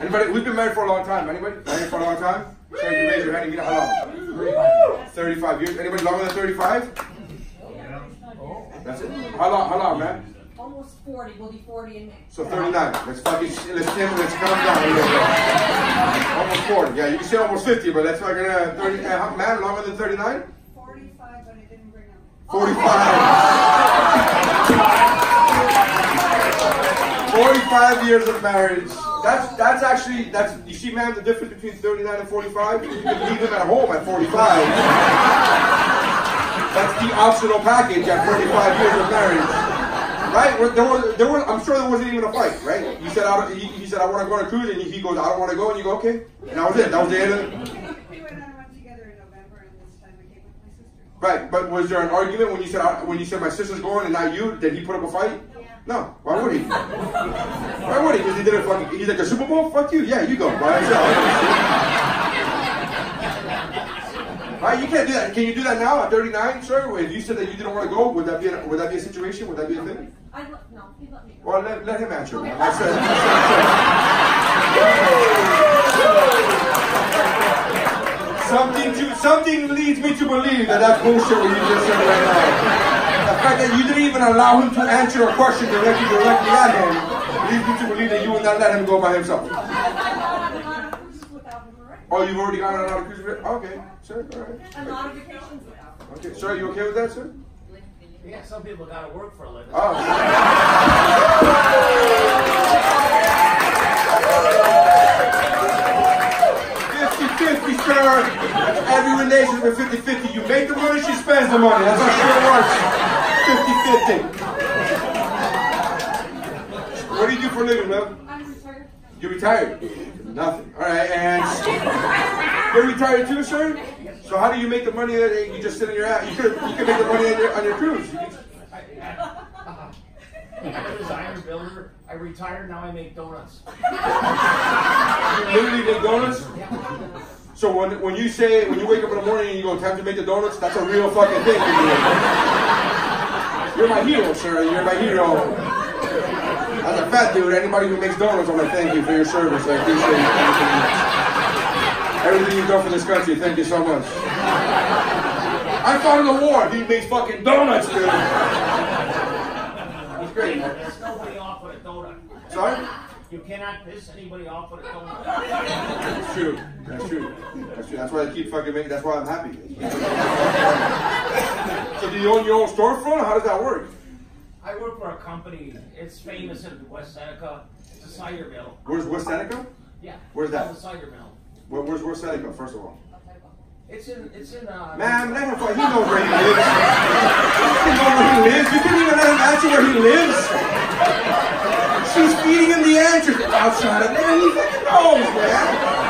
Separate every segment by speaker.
Speaker 1: Anybody? We've been married for a long time. Anybody? Married for a long time? So you raise your hand. You know how long? 35 years. Anybody longer than 35? That's it. How long? How long, man?
Speaker 2: Almost 40. We'll be 40 in May.
Speaker 1: So 39. Let's fucking let's let's calm down a little bit. Almost 40. Yeah, you can say almost 50, but that's fucking uh, 30. Uh, man, longer than 39?
Speaker 3: 45, but I didn't bring them.
Speaker 1: 45. 45 years of marriage. That's that's actually that's you see, man, the difference between 39 and 45. You can leave them at home at 45. That's the optional package at 45 years of marriage. Right? There was, there was, I'm sure there wasn't even a fight, right? You said, I don't, he, he said, I want to go on a cruise, and he goes, I don't want to go, and you go, okay. And that was it. That was the end of it.
Speaker 3: We went on one together in November, and this time I came with my sister.
Speaker 1: Right, but was there an argument when you said when you said my sister's going and not you? Did he put up a fight? No. Why would he? Why would he? Because he didn't fucking. He's like a Super Bowl. Fuck you. Yeah, you go by yourself. Right, you can't do that. Can you do that now at 39, sir? If you said that you didn't want to go, would that be a, would that be a situation? Would that be a thing?
Speaker 2: I no, he let me go.
Speaker 1: Well, let, let him answer.
Speaker 2: Okay.
Speaker 1: That's it. Something to something leads me to believe that that's bullshit what you just said right now. The fact that you didn't even allow him to answer a question directly directly at him leads me to believe that you would not let him go by himself.
Speaker 2: I've gone on a lot of cruises without him already.
Speaker 1: Oh, you've already gone on a lot of cruises. Okay, sir. All
Speaker 2: A
Speaker 1: right.
Speaker 2: lot of vacations without him.
Speaker 1: Okay, sir, you okay with that, sir?
Speaker 4: Yeah, some people gotta work for a living.
Speaker 1: Oh. 50-50, sir. Every relationship is 50-50. You make the money, she spends the money. That's how shit works. 50-50. What do you do for a living, love?
Speaker 2: I'm retired.
Speaker 1: You're retired? Nothing. All right, and you're retired too, sir? So how do you make the money that you just sit in your ass? You could you could make the money on your, on your cruise.
Speaker 4: I, I, I'm a designer builder. I retired, now I make donuts.
Speaker 1: You literally make donuts? So when, when you say, when you wake up in the morning and you go, time to make the donuts, that's a real fucking thing for you. You're my hero, sir. You're my hero. As a fat dude, anybody who makes donuts, I want to thank you for your service. I appreciate it. Everything you've done for this country, thank you so much. I fought in the war. He makes fucking donuts, dude. It's great, man.
Speaker 4: Nobody off with a donut.
Speaker 1: Sorry?
Speaker 4: You cannot piss anybody off with a donut.
Speaker 1: That's true. That's true. That's true. That's why I keep fucking making. That's why I'm happy. Do you own your own storefront? How does that work?
Speaker 4: I work for a company. It's famous in West Seneca. It's a cider mill.
Speaker 1: Where's West Seneca?
Speaker 4: Yeah.
Speaker 1: Where's that?
Speaker 4: It's a cider mill.
Speaker 1: Where, where's West Seneca? First of all,
Speaker 4: It's in. It's in. Uh,
Speaker 1: man, let him. fuck- He knows where he lives. He knows where he lives. You couldn't even let him answer where he lives. She's feeding him the answers outside of man. He fucking knows, man.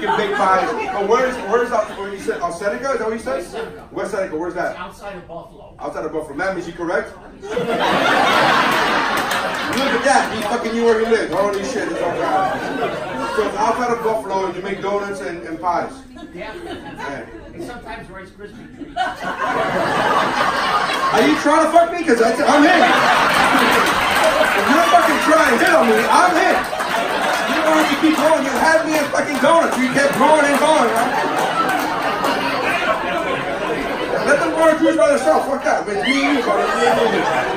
Speaker 1: Can bake pies. Oh, where's where's out? Where you said? Seneca? Is that what you said? West Seneca. Where's that?
Speaker 4: outside of Buffalo.
Speaker 1: Outside of Buffalo. Ma'am, is he correct? Look at that. He fucking knew where he lived. Holy shit. It's all right. So it's outside of Buffalo and you make donuts and, and pies.
Speaker 4: Yeah.
Speaker 1: Man.
Speaker 4: And sometimes Rice Krispie treats.
Speaker 1: Are you trying to fuck me? Because I'm in. If you're fucking trying to hit on me, I'm in. You don't have keep going. You had me in fucking donuts. You kept going and going, right? Let them go on a cruise by themselves. Fuck that. But me and you, brother. Me and you.